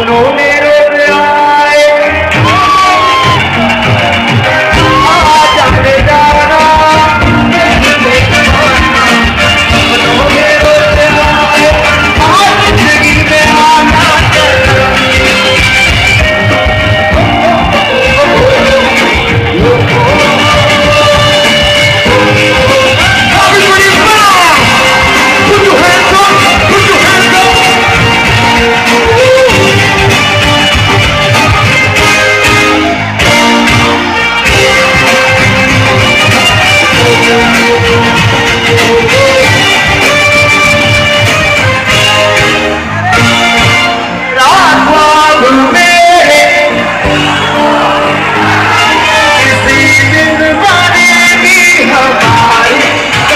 उन्होंने